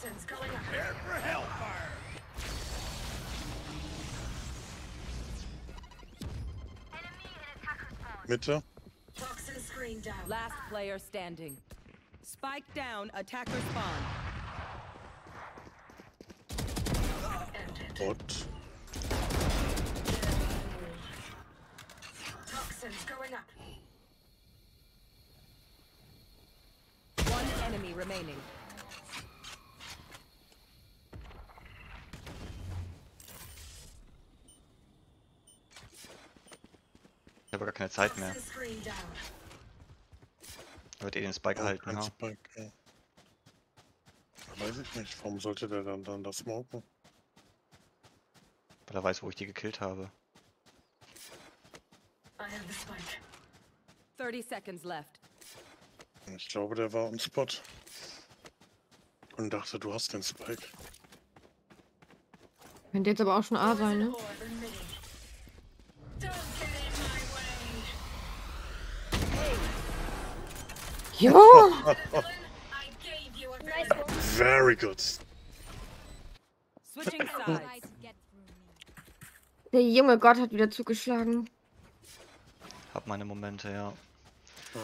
Toxins going up. Prepare for hellfire. Mitte. Toxin screen down. Last player standing. Spike down, attacker spawn. Ended. Bot. Toxins going up. One enemy remaining. Habe gar keine Zeit mehr. Down. Wird eh den Spike halten, Kein ja. Spike, ja. Weiß ich nicht. Warum sollte der dann, dann das smoken? Weil er weiß, wo ich die gekillt habe. I have the spike. 30 seconds left. Ich glaube, der war am Spot. Und dachte, du hast den Spike. Könnte jetzt aber auch schon A sein, ne? One. Very good. Der junge Gott hat wieder zugeschlagen. Hab meine Momente, ja. Ja.